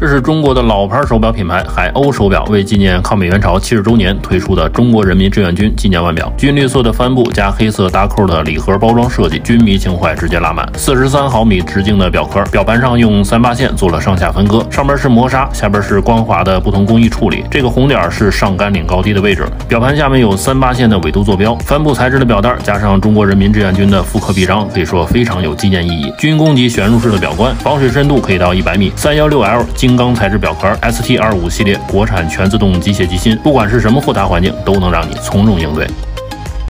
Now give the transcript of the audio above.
这是中国的老牌手表品牌海鸥手表为纪念抗美援朝七十周年推出的中国人民志愿军纪念腕表，军绿色的帆布加黑色搭扣的礼盒包装设计，军迷情怀直接拉满。四十三毫米直径的表壳，表盘上用三八线做了上下分割，上边是磨砂，下边是光滑的不同工艺处理。这个红点是上甘岭高低的位置。表盘下面有三八线的纬度坐标，帆布材质的表带加上中国人民志愿军的复刻臂章，可以说非常有纪念意义。军工级旋入式的表冠，防水深度可以到一百米。三幺六 L 金刚材质表壳，ST 二五系列国产全自动机械机芯，不管是什么复杂环境，都能让你从容应对。